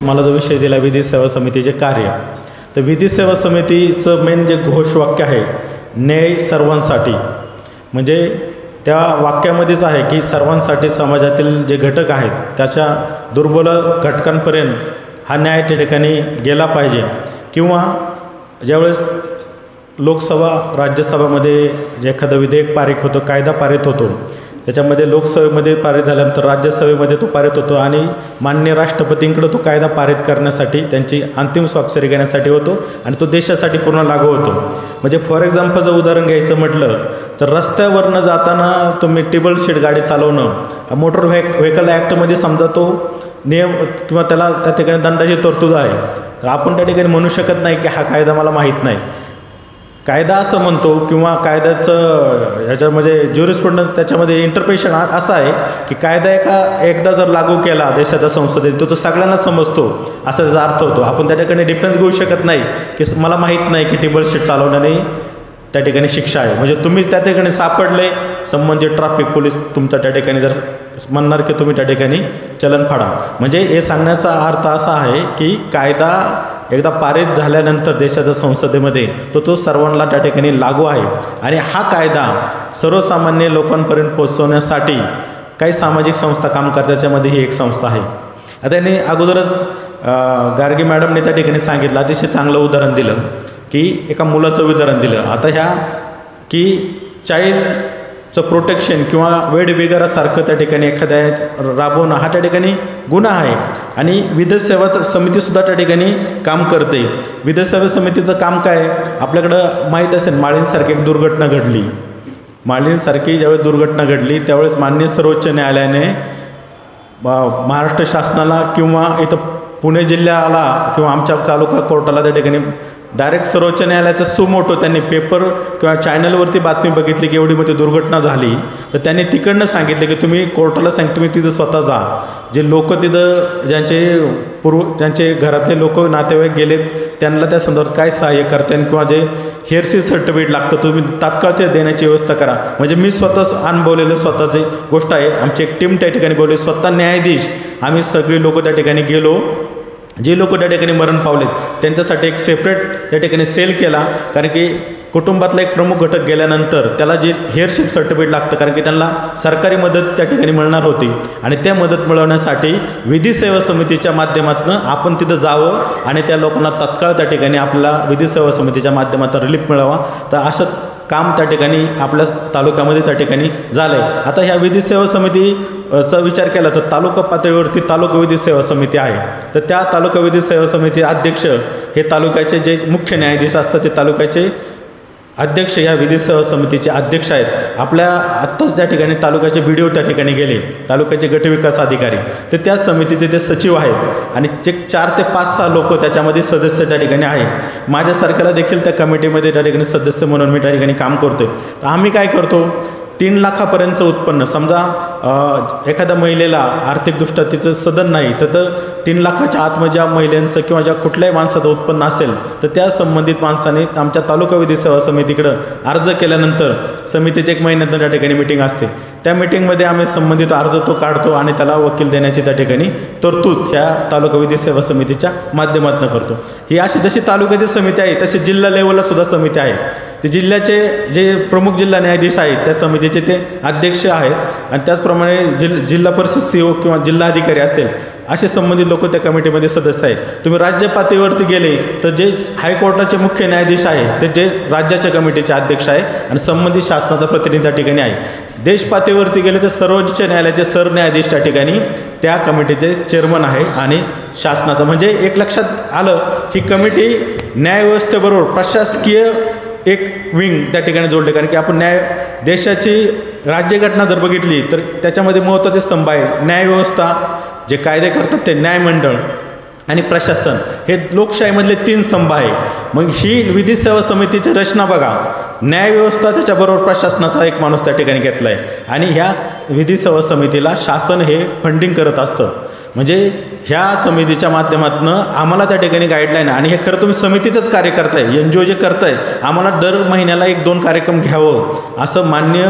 मला जो विषय दिला विधी सेवा समितीचे कार्य. तर विधी सेवा समितीचं मेन जे घोषवाक्य आहे न्याय सर्वांसाठी. म्हणजे त्या वाक्यामध्येच आहे की सर्वांसाठी समाजातील जे घटक आहेत त्याच्या दुर्बल घटकांपर्यंत हा न्याय त्या ठिकाणी गेला पाहिजे. किंवा ज्यावेळेस लोकसभा राज्यसभामध्ये जे एखादं विधेयक पारित होतं कायदा पारित होतो त्याच्यामध्ये लोकसभेमध्ये पारित झाल्यानंतर राज्यसभेमध्ये तो पारित होतो आणि मान्य राष्ट्रपतींकडं तो कायदा पारित करण्यासाठी त्यांची अंतिम स्वाक्षरी घेण्यासाठी होतो आणि तो देशासाठी पूर्ण लागू होतो. म्हणजे फॉर एक्झाम्पल जर उदाहरण घ्यायचं म्हटलं तर रस्त्यावरनं जाताना तुम्ही टेबल शीट गाडी चालवणं मोटर व्हेक व्हेकल ॲक्टमध्ये समजा तो नियम किंवा त्याला त्या ठिकाणी दंडाची तरतूद आहे. तर आपण त्या ठिकाणी म्हणू शकत नाही की हा कायदा मला माहीत नाही. कायदा असं म्हणतो किंवा कायद्याचं ह्याच्यामध्ये ज्युरिस्प्रुडन्स त्याच्यामध्ये इंटरप्रेशन असं आहे की कायदा एका एकदा जर लागू केला देशाच्या संसदेत तो तो सगळ्यांना समजतो. असा त्याचा अर्थ होतो. आपण त्या ठिकाणी डिफरन्स घेऊ शकत नाही. की मला माहीत नाही की टेबल शीट चालवण्याने त्या ठिकाणी शिक्षा आहे. म्हणजे तुम्हीच त्या ठिकाणी सापडले संबंधित ट्रॅफिक पोलीस तुमचा त्या ठिकाणी जर म्हणणार की तुम्ही त्या ठिकाणी चलन फाडा. म्हणजे हे सांगण्याचा अर्थ असा आहे की कायदा एकदा पारित झाल्यानंतर देशाच्या संसदेमध्ये तो तो सर्वांना त्या ठिकाणी लागू आहे. आणि हा कायदा सर्वसामान्य लोकांपर्यंत पोहोचवण्यासाठी काही सामाजिक संस्था काम करतात ही एक संस्था आहे. आता यांनी अगोदरच गार्गी मॅडमने त्या ठिकाणी सांगितलं अतिशय चांगलं उदाहरण दिलं की एका मुलाचं उदाहरण दिलं. आता ह्या की चाईल्ड चं प्रोटेक्शन किंवा वेड बिगारासारखं त्या ठिकाणी एखाद्या राबवणं हा त्या ठिकाणी गुन्हा आहे. आणि विधसेवा समितीसुद्धा त्या ठिकाणी काम करते. विधसेवा समितीचं काम काय? आपल्याकडं माहीत असेल माळींसारखी एक दुर्घटना घडली. माळींसारखी ज्यावेळेस दुर्घटना घडली त्यावेळेस मान्य सर्वोच्च न्यायालयाने महाराष्ट्र शासनाला किंवा इथं पुणे जिल्ह्याला किंवा आमच्या तालुका कोर्टाला त्या ठिकाणी डायरेक्ट सर्वोच्च न्यायालयाचं सुमोटो त्यांनी पेपर किंवा चॅनलवरती बातमी बघितली की एवढी मोठी दुर्घटना झाली. तर त्यांनी तिकडनं सांगितलं की तुम्ही कोर्टाला सांग तुम्ही तिथं स्वतः जा. जे लोक तिथं ज्यांचे पूर्व ज्यांचे घरातले लोक नातेवाईक गेलेत त्यांना त्या संदर्भात काय सहाय्य करते किंवा जे हेअरसी सर्टिफिकेट लागतं तुम्ही तात्काळ ते देण्याची व्यवस्था करा. म्हणजे मी स्वतःच अनुभवलेलं स्वतःची गोष्ट आहे. आमची एक टीम त्या ठिकाणी बोलली स्वतः न्यायाधीश आम्ही सगळी लोक त्या ठिकाणी गेलो. जे लोक त्या ठिकाणी मरण पावलेत त्यांच्यासाठी एक सेपरेट त्या ठिकाणी सेल केला. कारण की कुटुंबातला एक प्रमुख घटक गेल्यानंतर त्याला जे हेअरशिप सर्टिफिकेट लागतं कारण की त्यांना सरकारी मदत त्या ठिकाणी मिळणार होती. आणि त्या मदत मिळवण्यासाठी विधी सेवा समितीच्या माध्यमातून आपण तिथं जावं आणि त्या लोकांना तत्काळ त्या ठिकाणी आपल्याला विधी सेवा समितीच्या माध्यमातून रिलीफ मिळावा. तर असं काम त्या ठिकाणी आपल्या तालुक्यामध्ये त्या ठिकाणी झालं आहे आता ह्या विधी सेवा समितीचा विचार केला तर तालुका पातळीवरती तालुका विधी सेवा समिती आहे. तर त्या तालुका विधी सेवा समिती अध्यक्ष हे तालुक्याचे जे मुख्य न्यायाधीश असतात ते तालुक्याचे अध्यक्ष या विधी समितीचे अध्यक्ष आहेत. आपल्या आत्ताच त्या ठिकाणी तालुक्याचे बी त्या ठिकाणी गेले तालुक्याचे गटविकास अधिकारी तर त्या समितीचे ते सचिव आहेत. आणि जे चार ते पाच सहा लोक त्याच्यामध्ये सदस्य त्या ठिकाणी आहे माझ्यासारख्याला देखील त्या कमिटीमध्ये त्या ठिकाणी सदस्य म्हणून मी त्या ठिकाणी काम करतो आहे तर आम्ही काय करतो? तीन लाखापर्यंतचं उत्पन्न. समजा एखाद्या महिलेला आर्थिकदृष्ट्या तिचं सदन नाही तर तर तीन लाखाच्या आतमध्ये ज्या महिलांचं किंवा ज्या कुठल्याही माणसाचं उत्पन्न असेल तर त्या संबंधित माणसाने आमच्या तालुका विधी सेवा समितीकडं अर्ज केल्यानंतर समितीची एक महिन्यातून त्या ठिकाणी मिटिंग असते. त्या मिटिंगमध्ये आम्ही संबंधित अर्ज तो काढतो आणि त्याला वकील देण्याची त्या ठिकाणी तरतूद ह्या तालुका विधी सेवा समितीच्या माध्यमातून करतो. ही अशी जशी तालुक्याची समिती आहे तशी जिल्हा लेवलला सुद्धा समिती आहे. ते जिल्ह्याचे जे प्रमुख जिल्हा न्यायाधीश आहेत त्या समितीचे ते अध्यक्ष आहेत. आणि त्याचप्रमाणे जिल जिल्हा परिषद सी ओ किंवा जिल्हाधिकारी असेल असे संबंधित लोक त्या कमिटीमध्ये सदस्य आहेत. तुम्ही राज्य पातळीवरती गेले तर जे हायकोर्टाचे मुख्य न्यायाधीश आहे ते जे राज्याच्या कमिटीचे अध्यक्ष आहे आणि संबंधित शासनाचा प्रतिनिधी त्या ठिकाणी आहे. देश पातळीवरती गेले तर सर्वोच्च न्यायालयाचे सरन्यायाधीश त्या ठिकाणी त्या कमिटीचे चेअरमन आहे आणि शासनाचा. म्हणजे एक लक्षात आलं ही कमिटी न्यायव्यवस्थेबरोबर प्रशासकीय एक विंग त्या ठिकाणी जोडले. कारण की आपण न्याय देशाची राज्यघटना जर बघितली तर त्याच्यामध्ये महत्त्वाचे स्तंभ आहे. न्यायव्यवस्था जे कायदे करतात ते न्यायमंडळ आणि प्रशासन हे लोकशाहीमधले तीन स्तंभ आहे. मग ही विधी सेवा समितीची रचना बघा. न्यायव्यवस्था त्याच्याबरोबर प्रशासनाचा एक माणूस त्या ठिकाणी घेतला आहे आणि ह्या विधी सेवा समितीला शासन हे फंडिंग करत असतं. म्हणजे ह्या समितीच्या माध्यमातून आम्हाला त्या ठिकाणी गाईडलाईन आणि हे खरं तुम्ही समितीचंच कार्य करताय एन जी ओ जे करताय आम्हाला दर महिन्याला एक दोन कार्यक्रम घ्यावं असं मान्य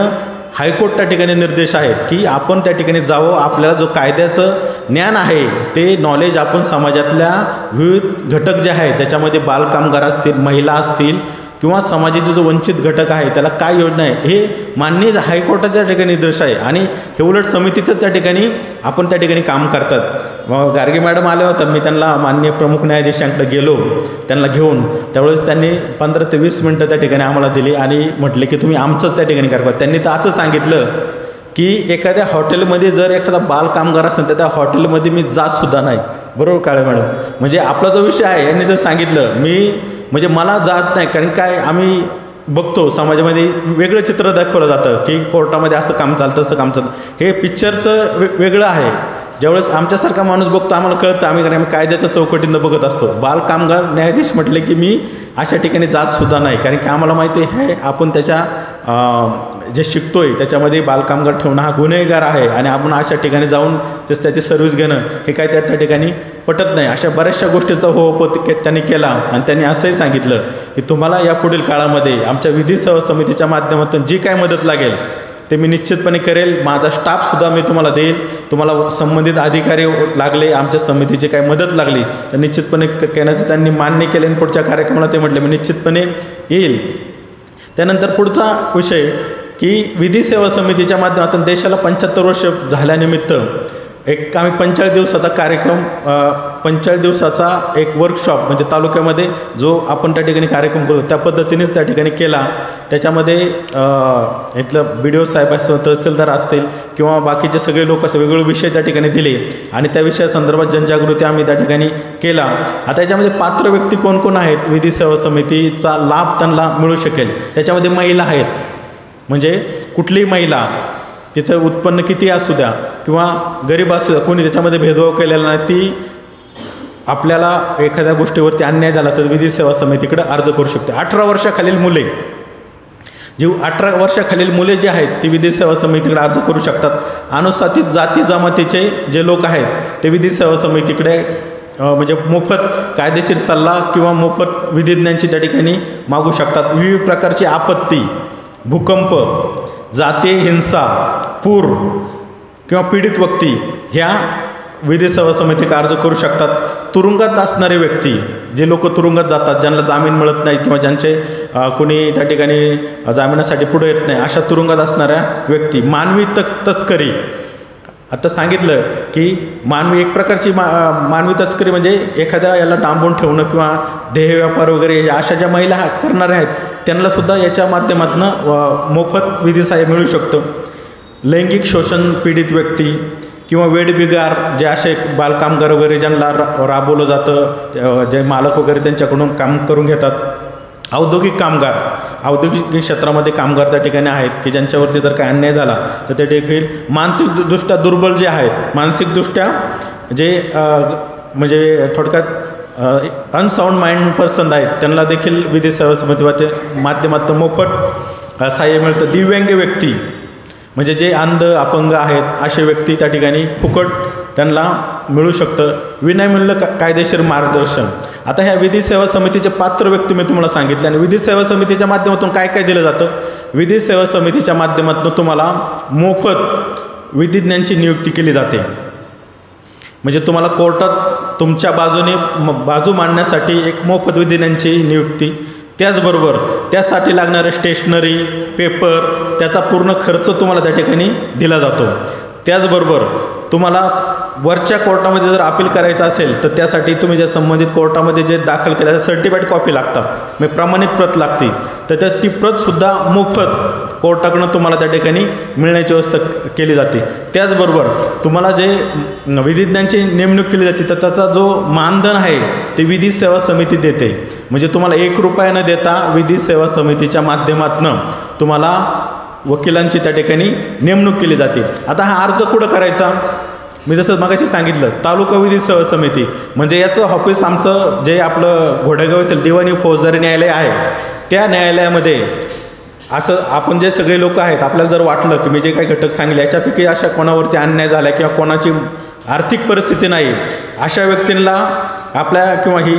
हायकोर्ट त्या ठिकाणी निर्देश आहेत की आपण त्या ठिकाणी जावं आपल्याला जो कायद्याचं ज्ञान आहे ते नॉलेज आपण समाजातल्या विविध घटक जे आहे त्याच्यामध्ये बालकामगार असतील महिला असतील किंवा समाजाचा जो वंचित घटक आहे त्याला काय योजना आहे हे मान्य हायकोर्टाच्या ठिकाणी निर्देश आहे आणि हे उलट समितीचं त्या ठिकाणी आपण त्या ठिकाणी काम करतात. गार्गे मॅडम आल्या होत्या मी त्यांना मान्य प्रमुख न्यायाधीशांकडे गेलो त्यांना घेऊन. त्यावेळेस त्यांनी पंधरा ते वीस मिनटं त्या ठिकाणी आम्हाला दिली आणि म्हटले की तुम्ही आमचंच त्या ठिकाणी करा. त्यांनी तर असं सांगितलं की एखाद्या हॉटेलमध्ये जर एखादा बालकामगार असेल तर त्या हॉटेलमध्ये मी जातसुद्धा नाही. बरोबर काळे मॅडम? म्हणजे आपला जो विषय आहे यांनी जर सांगितलं. मी म्हणजे मला जात नाही कारण काय आम्ही बघतो समाजामध्ये वेगळं चित्र दाखवलं जातं की कोर्टामध्ये असं काम चालतं असं काम चालतं. हे पिक्चरचं वे वेगळं आहे. ज्यावेळेस आमच्यासारखा माणूस बघतो आम्हाला कळतं आम्ही कारण आम्ही कायद्याच्या चौकटीनं बघत असतो. बालकामगार न्यायाधीश म्हटले की मी अशा ठिकाणी जातसुद्धा नाही. कारण की आम्हाला माहिती आहे आपण त्याच्या जे शिकतो आहे त्याच्यामध्ये बालकामगार ठेवणं हा गुन्हेगार आहे. आणि आपण अशा ठिकाणी जाऊन जसं त्याची सर्व्हिस घेणं हे काय त्या त्या ठिकाणी पटत नाही. अशा बऱ्याचशा गोष्टीचा हो होप त्यांनी केला. आणि त्यांनी असंही सांगितलं की तुम्हाला या पुढील काळामध्ये आमच्या विधी समितीच्या माध्यमातून जी काय मदत लागेल ते मी निश्चितपणे करेल. माझा स्टाफसुद्धा मी तुम्हाला देईल. तुम्हाला संबंधित अधिकारी लागले आमच्या समितीची काय मदत लागली तर निश्चितपणे करण्याचं त्यांनी मान्य केले आणि पुढच्या कार्यक्रमाला ते म्हटले. मी निश्चितपणे येईल. त्यानंतर पुढचा विषय की विधी सेवा समितीच्या माध्यमातून देशाला पंच्याहत्तर वर्ष झाल्यानिमित्त एक आम्ही पंचाळीस दिवसाचा कार्यक्रम पंचाळीस दिवसाचा एक वर्कशॉप म्हणजे तालुक्यामध्ये जो आपण त्या ठिकाणी कार्यक्रम करतो त्या पद्धतीनेच त्या ठिकाणी केला. त्याच्यामध्ये इथलं बी डी ओ साहेब असतील तहसीलदार असतील किंवा बाकीचे सगळे लोक असं वेगवेगळे विषय त्या ठिकाणी दिले आणि त्या विषयासंदर्भात जनजागृती आम्ही त्या ठिकाणी केला. आता याच्यामध्ये पात्र व्यक्ती कोण कोण आहेत? विधी सेवा समितीचा लाभ त्यांना मिळू शकेल. त्याच्यामध्ये महिला आहेत. म्हणजे कुठलीही महिला तिचं उत्पन्न किती असू द्या किंवा गरीब असू द्या कोणी त्याच्यामध्ये भेदभाव केलेला नाही ती आपल्याला एखाद्या गोष्टीवरती अन्याय झाला तर विधी सेवा समितीकडे अर्ज करू शकते. अठरा वर्षाखालील मुले जी अठरा वर्षाखालील मुले जी आहेत ती विधी सेवा समितीकडे अर्ज करू शकतात. अनुसातित जाती जमातीचे जे लोक आहेत ते विधी सेवा समितीकडे म्हणजे मोफत कायदेशीर सल्ला किंवा मोफत विधिज्ञांची त्या ठिकाणी मागू शकतात. विविध प्रकारची आपत्ती भूकंप जातीय हिंसा पूर किंवा पीडित व्यक्ती ह्या विधी सेवा समिती अर्ज करू शकतात. तुरुंगात असणारे व्यक्ती जे लोक तुरुंगात जातात ज्यांना जामीन मिळत नाही किंवा ज्यांचे कोणी त्या ठिकाणी जामिनासाठी पुढे येत नाही अशा तुरुंगात असणाऱ्या व्यक्ती मानवी तस तस्करी. आता सांगितलं की मानवी एक प्रकारची मा मानवी तस्करी म्हणजे एखाद्या याला डांबून ठेवणं किंवा देह व्यापार वगैरे अशा ज्या महिला करणाऱ्या आहेत त्यांनासुद्धा याच्या माध्यमातून मोफत विधी सहाय्य मिळू शकतं. लैंगिक शोषण पीडित व्यक्ती किंवा वेडबिगार जे असे बालकामगार वगैरे ज्यांना रा राबवलं जातं जे मालक वगैरे त्यांच्याकडून काम करून घेतात. औद्योगिक कामगार औद्योगिक क्षेत्रामध्ये कामगार त्या ठिकाणी आहेत की ज्यांच्यावरती जर काय अन्याय झाला तर ते देखील मानसिकदृष्ट्या दुर्बल जे आहेत मानसिकदृष्ट्या जे म्हणजे थोडक्यात अनसाऊंड माइंड पर्सन आहेत त्यांना देखील विधी सेवा समितीच्या माध्यमातून मोफत सहाय्य मिळतं. दिव्यांग व्यक्ती म्हणजे जे अंध अपंग आहेत असे व्यक्ती त्या ठिकाणी फुकट त्यांना मिळू शकतं. विनामूल्य का कायदेशीर मार्गदर्शन. आता ह्या विधी सेवा समितीचे पात्र व्यक्ती मी तुम्हाला सांगितले आणि विधी सेवा समितीच्या माध्यमातून काय काय दिलं जातं? विधी सेवा समितीच्या माध्यमातून तुम्हाला मोफत विधिज्ञांची नियुक्ती केली जाते. म्हणजे तुम्हाला कोर्टात तुमच्या बाजूने म बाजू मांडण्यासाठी एक मोफत विधिज्ञांची नियुक्ती त्याचबरोबर त्यासाठी लागणारे स्टेशनरी पेपर त्याचा पूर्ण खर्च तुम्हाला त्या ठिकाणी दिला जातो. त्याचबरोबर तुम्हाला वरच्या कोर्टामध्ये जर अपील करायचं असेल तर त्यासाठी तुम्ही ज्या संबंधित कोर्टामध्ये जे दाखल केलं त्या सर्टिफाईड कॉपी लागतात. म्हणजे प्रमाणित प्रत लागते. तर त्या ती प्रतसुद्धा मोफत कोर्टाकडून तुम्हाला त्या ठिकाणी मिळण्याची व्यवस्था केली जाते. त्याचबरोबर तुम्हाला जे विधिज्ञांची नेमणूक केली जाते तर त्याचा जो मानधन आहे ते विधी सेवा समिती देते. म्हणजे तुम्हाला एक रुपया न देता विधी सेवा समितीच्या माध्यमातून तुम्हाला वकिलांची त्या ठिकाणी नेमणूक केली जाते. आता हा अर्ज कुठं करायचा? मी जसं मगाशी सांगितलं तालुका विधी सह समिती म्हणजे याचं ऑफिस आमचं जे आपलं घोडेगाव येथील दिवाणी फौजदारी न्यायालय आहे त्या न्यायालयामध्ये असं आपण जे सगळे लोक आहेत आपल्याला जर वाटलं की मी जे काही घटक सांगले याच्यापैकी अशा कोणावरती अन्याय झाला किंवा कोणाची आर्थिक परिस्थिती नाही अशा व्यक्तींना आपल्या किंवा ही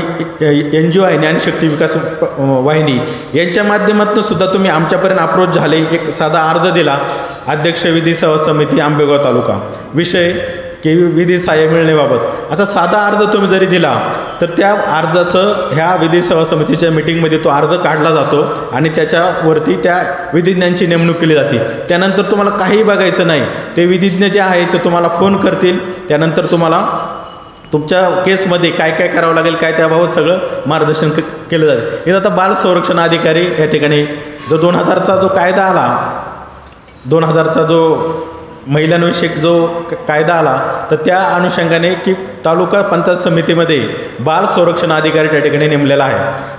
एन जी ओ आहे ज्ञानशक्ती विकास वाहिनी यांच्या माध्यमातून सुद्धा तुम्ही आमच्यापर्यंत अप्रोच झाले एक साधा अर्ज दिला अध्यक्ष विधी सह समिती आंबेगाव तालुका. विषय की विधी सहाय्य मिळण्याबाबत. असा साधा अर्ज तुम्ही जरी दिला तर त्या अर्जाचं ह्या विधी सेवा समितीच्या मिटिंगमध्ये तो अर्ज काढला जातो आणि त्याच्यावरती त्या विधिज्ञांची नेमणूक केली जाते. त्यानंतर तुम्हाला काहीही बघायचं नाही. ते विधिज्ञ जे आहे ते तुम्हाला फोन करतील. त्यानंतर तुम्हाला तुमच्या केसमध्ये काय काय करावं लागेल काय त्याबाबत सगळं मार्गदर्शन क केलं जातं इथं आता बाल संरक्षण अधिकारी या ठिकाणी जो दोन हजारचा जो कायदा आला दोन हजारचा जो महिलांविषयक जो कायदा आला तर त्या अनुषंगाने की तालुका पंचायत समितीमध्ये बाल संरक्षण अधिकारी त्या ठिकाणी नेमलेला आहे.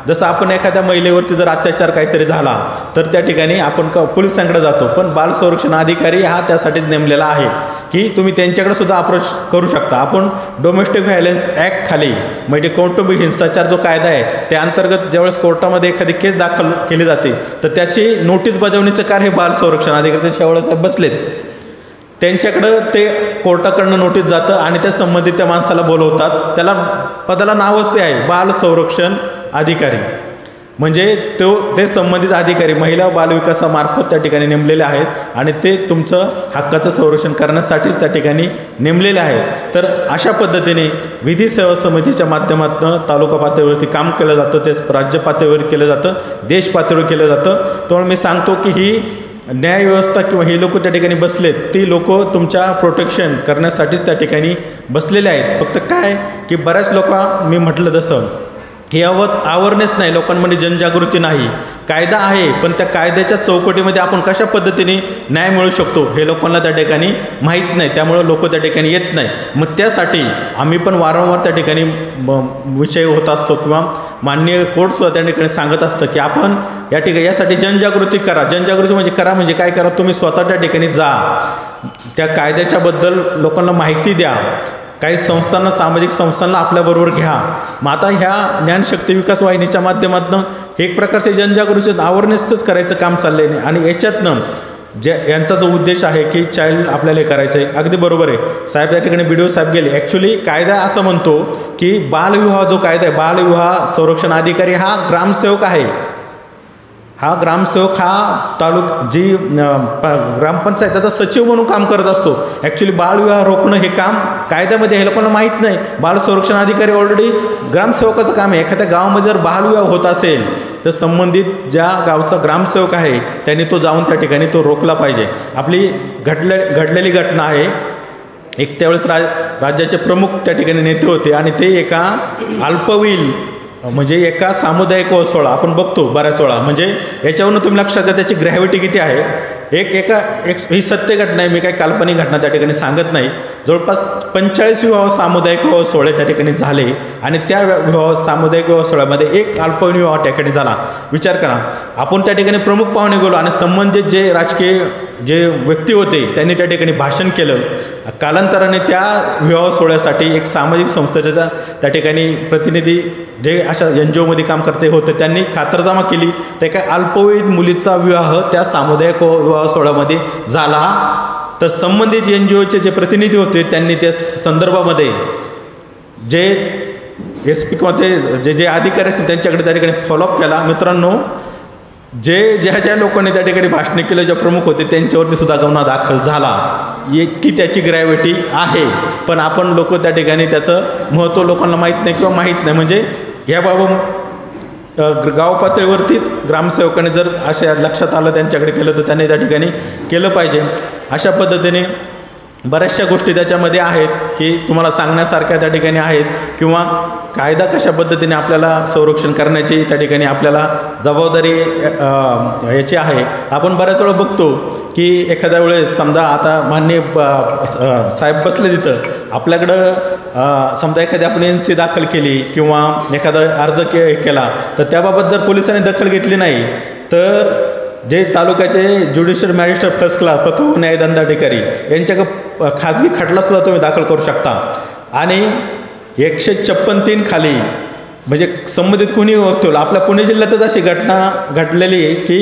जसं आपण एखाद्या महिलेवरती जर अत्याचार काहीतरी झाला तर त्या ठिकाणी आपण क पोलिसांकडे जातो. पण बाल संरक्षण अधिकारी हा त्यासाठीच नेमलेला आहे की तुम्ही त्यांच्याकडे सुद्धा अप्रोच करू शकता. आपण डोमेस्टिक व्हायलन्स ॲक्ट खाली म्हणजे कौटुंबिक हिंसाचार जो कायदा आहे त्या अंतर्गत ज्यावेळेस कोर्टामध्ये एखादी केस दाखल केली जाते तर त्याची नोटीस बजावणीचं कार्य हे बाल संरक्षण अधिकारी त्यावेळेस बसलेत. त्यांच्याकडं ते कोर्टाकडनं नोटीस जातं आणि त्या संबंधित त्या माणसाला बोलवतात. त्याला पदाला नावच ते आहे बाल संरक्षण अधिकारी. म्हणजे तो ते संबंधित अधिकारी महिला बालविकासामार्फत त्या ठिकाणी नेमलेले आहेत आणि ते तुमचं हक्काचं संरक्षण करण्यासाठीच त्या ठिकाणी नेमलेले आहेत. तर अशा पद्धतीने विधी सेवा समितीच्या माध्यमातून तालुका पातळीवरती काम केलं जातं ते राज्य पातळीवर केलं जातं देश पातळीवर केलं जातं. त्यामुळे मी सांगतो की ही न्यायव्यवस्था किंवा हे लोक त्या ठिकाणी बसलेत ती लोक तुमच्या प्रोटेक्शन करण्यासाठीच त्या ठिकाणी बसलेले आहेत. फक्त काय? की बऱ्याच लोक मी म्हटलं तसं हे अवत अवेअरनेस नाही लोकांमध्ये जनजागृती नाही. कायदा आहे पण त्या कायद्याच्या चौकटीमध्ये आपण कशा पद्धतीने न्याय मिळू शकतो हे लोकांना त्या ठिकाणी माहीत नाही त्यामुळं लोक त्या ठिकाणी येत नाही. मग त्यासाठी आम्ही पण वारंवार त्या ठिकाणी म- विषय होत असतो किंवा माननीय कोर्टसुद्धा त्या ठिकाणी सांगत असतं की आपण या ठिकाणी यासाठी जनजागृती करा. जनजागृती म्हणजे करा म्हणजे काय करा? तुम्ही स्वतः त्या ठिकाणी जा. त्या कायद्याच्याबद्दल लोकांना माहिती द्या. काही संस्थांना सामाजिक संस्थांना आपल्याबरोबर घ्या. मग आता ह्या ज्ञानशक्ती विकास वाहिनीच्या माध्यमातून एक प्रकारचे जनजागृती अवेअरनेसच करायचं काम चाललं आहे आणि याच्यातनं जे यांचा जो उद्देश आहे की चाइल्ड आपल्याला हे करायचं आहे. अगदी बरोबर आहे. साहेब या ठिकाणी बी डी ओ साहेब गेले. ॲक्च्युली कायदा असं म्हणतो की बालविवाह जो कायदा आहे बालविवाह संरक्षण अधिकारी हा ग्रामसेवक आहे. हा ग्रामसेवक हा तालुक जी ग्रामपंचायताचा सचिव म्हणून काम करत असतो. ॲक्च्युली बालविवाह रोखणं हे काम कायद्यामध्ये हे लोकांना माहीत नाही. बाल संरक्षण अधिकारी ऑलरेडी ग्रामसेवकाचं काम आहे. एखाद्या गावामध्ये जर बालविवाह होत असेल तर संबंधित ज्या गावचा ग्रामसेवक आहे त्याने तो जाऊन त्या ठिकाणी तो रोखला पाहिजे. आपली घडले घडलेली घटना आहे. एक त्यावेळेस राज राज्याचे प्रमुख त्या ठिकाणी नेते होते आणि ते एका अल्पवयीन म्हणजे एका सामुदायिक वसोळा आपण बघतो बऱ्याच वेळा. म्हणजे याच्यावरून तुम्ही लक्षात द्या त्याची ग्रॅव्हिटी किती आहे. एक एका एक ही सत्य घटना आहे मी काही काल्पनिक घटना त्या ठिकाणी सांगत नाही. जवळपास पंचेचाळीस विवाह सामुदायिक विवाह सोहळे त्या ठिकाणी झाले आणि त्या विवाह सामुदायिक विवाह सोहळ्यामध्ये एक अल्पवयीन विवाह त्या ठिकाणी झाला. विचार करा. आपण त्या ठिकाणी प्रमुख पाहुणे गेलो आणि संबंधित जे राजकीय जे व्यक्ती होते त्यांनी त्या ठिकाणी भाषण केलं. कालांतराने त्या विवाह सोहळ्यासाठी एक सामाजिक संस्थेच्या त्या ठिकाणी प्रतिनिधी जे अशा एन जी ओमध्ये काम करते होते त्यांनी खातरजमा केली. त्या एका अल्पवयीन मुलीचा विवाह त्या सामुदायिक हो-, विवाह सोहळ्यामध्ये झाला. तर संबंधित एन जी ओचे जे प्रतिनिधी होते त्यांनी त्या संदर्भामध्ये जे एस पी किंवा ते जे जे अधिकारी असतील त्यांच्याकडे त्या ठिकाणी फॉलोअप केला. मित्रांनो जे ज्या ज्या लोकांनी त्या ठिकाणी भाषणे केलं ज्या प्रमुख होते त्यांच्यावरती सुद्धा गुन्हा दाखल झाला. इतकी त्याची ग्रॅव्हिटी आहे. पण आपण लोक त्या ठिकाणी त्याचं महत्त्व लोकांना माहीत नाही किंवा माहीत नाही. म्हणजे याबाबत अ, गाव पातळीवरतीच ग्रामसेवकाने जर अशा लक्षात आलं त्यांच्याकडे केलं तर त्यांनी त्या ठिकाणी केलं पाहिजे. अशा पद्धतीने बऱ्याचशा गोष्टी त्याच्यामध्ये आहेत की तुम्हाला सांगण्यासारख्या त्या ठिकाणी आहेत किंवा कायदा कशा पद्धतीने आपल्याला संरक्षण करण्याची त्या ठिकाणी आपल्याला जबाबदारी याची आहे. आपण बऱ्याच वेळा बघतो की एखाद्या वेळेस समजा आता मान्य साहेब बसले तिथं. आपल्याकडं समजा एखादी आपण एन सी दाखल केली किंवा एखादा अर्ज के केला तर त्याबाबत जर पोलिसांनी दखल घेतली नाही तर जे तालुक्याचे ज्युडिशियल मॅजिस्ट्रेट फर्स्ट क्लास प्रथम न्यायदंडाधिकारी यांच्या खाजगी खटलासुद्धा तुम्ही दाखल करू शकता. आणि एकशे छप्पन तीन खाली म्हणजे संबंधित कोणी वक्तव्य आपल्या पुणे जिल्ह्यातच अशी घटना घडलेली आहे की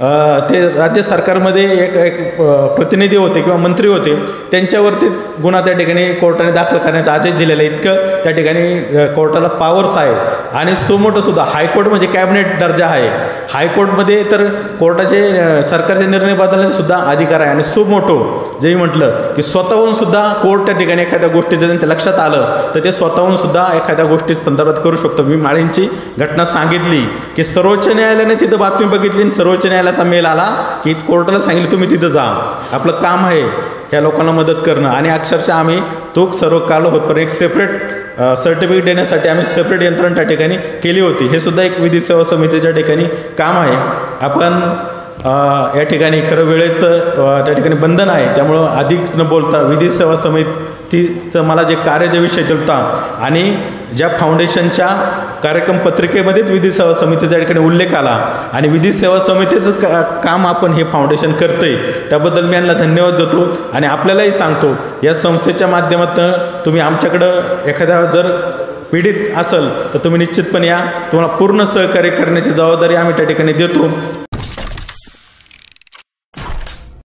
ते राज्य सरकारमध्ये एक एक प्रतिनिधी होते किंवा मंत्री होते त्यांच्यावरतीच गुन्हा त्या ठिकाणी कोर्टाने दाखल करण्याचा आदेश दिलेला आहे. इतकं त्या ठिकाणी कोर्टाला पॉवर्स आहे आणि सुमोटोसुद्धा हायकोर्ट म्हणजे कॅबिनेट दर्जा आहे. हायकोर्टमध्ये तर कोर्टाचे सरकारचे निर्णय बदलण्याचे सुद्धा अधिकार आहे. आणि सुमोटो जे म्हटलं की स्वतःहून सुद्धा कोर्ट त्या ठिकाणी एखाद्या गोष्टी जर त्यांच्या लक्षात आलं तर ते स्वतःहून सुद्धा एखाद्या गोष्टी संदर्भात करू शकतो. मी माळींची घटना सांगितली की सर्वोच्च न्यायालयाने तिथं बातमी बघितली आणि सर्वोच्च न्यायालयाचा मेल आला की कोर्टाला सांगितलं तुम्ही तिथं जा. आपलं काम आहे ह्या लोकांना मदत करणं. आणि अक्षरशः आम्ही तो सर्व काल होतपर्यंत एक सेपरेट सर्टिफिकेट देण्यासाठी आम्ही सेपरेट यंत्रणा त्या ठिकाणी केली होती. हे सुद्धा एक विधी सेवा समितीच्या ठिकाणी काम आहे. आपण या ठिकाणी खरं वेळेचं त्या ठिकाणी बंधन आहे. त्यामुळं अधिक न बोलता विधी सेवा समितीचं मला जे कार्य जे विषय दिलता आणि ज्या फाउंडेशनच्या कार्यक्रम पत्रिकेमध्येच विधी सेवा समितीचा या ठिकाणी उल्लेख आला आणि विधी सेवा समितीचं का काम आपण हे फाउंडेशन करतंय त्याबद्दल मी यांना धन्यवाद देतो आणि आपल्यालाही सांगतो या संस्थेच्या माध्यमातून तुम्ही आमच्याकडं एखाद्या जर पीडित असेल तर तुम्ही निश्चितपणे या तुम्हाला पूर्ण सहकार्य करण्याची जबाबदारी आम्ही त्या ठिकाणी देतो.